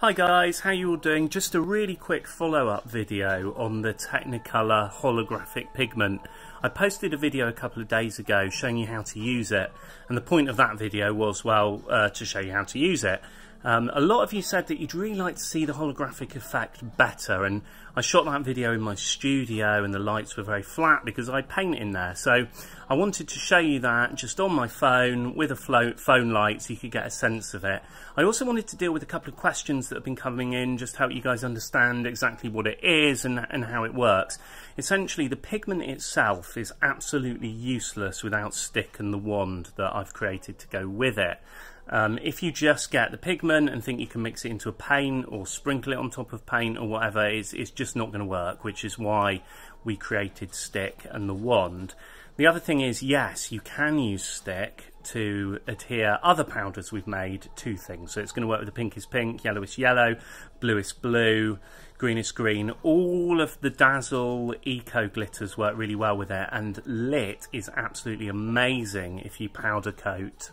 Hi guys, how you all doing? Just a really quick follow-up video on the Technicolor holographic pigment. I posted a video a couple of days ago showing you how to use it and the point of that video was, well, uh, to show you how to use it. Um, a lot of you said that you'd really like to see the holographic effect better and I shot that video in my studio and the lights were very flat because I paint in there so I wanted to show you that just on my phone with a phone light so you could get a sense of it. I also wanted to deal with a couple of questions that have been coming in just to help you guys understand exactly what it is and, and how it works. Essentially the pigment itself is absolutely useless without stick and the wand that I've created to go with it. Um, if you just get the pigment and think you can mix it into a paint or sprinkle it on top of paint or whatever, it's, it's just not going to work, which is why we created stick and the wand. The other thing is, yes, you can use stick to adhere other powders we've made to things. So it's going to work with the pinkest pink, yellowest yellow, bluest blue, greenest green. All of the Dazzle Eco glitters work really well with it and Lit is absolutely amazing if you powder coat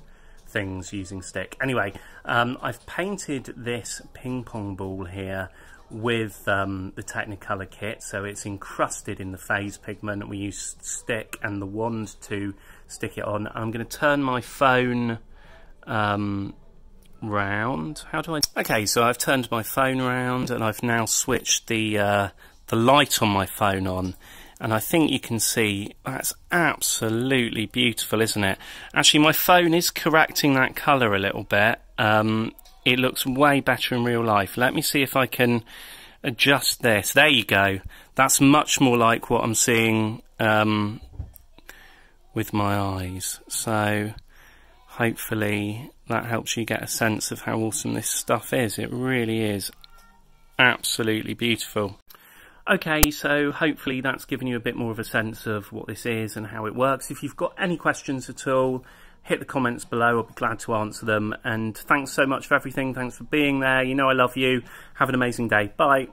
things using stick. Anyway, um, I've painted this ping pong ball here with um, the Technicolor kit, so it's encrusted in the phase pigment. We use stick and the wand to stick it on. I'm going to turn my phone um, round. How do I? Okay, so I've turned my phone round and I've now switched the uh, the light on my phone on and I think you can see that's absolutely beautiful isn't it? Actually my phone is correcting that colour a little bit. Um, it looks way better in real life. Let me see if I can adjust this. There you go. That's much more like what I'm seeing um, with my eyes. So hopefully that helps you get a sense of how awesome this stuff is. It really is absolutely beautiful Okay, so hopefully that's given you a bit more of a sense of what this is and how it works. If you've got any questions at all, hit the comments below. I'll be glad to answer them. And thanks so much for everything. Thanks for being there. You know I love you. Have an amazing day. Bye.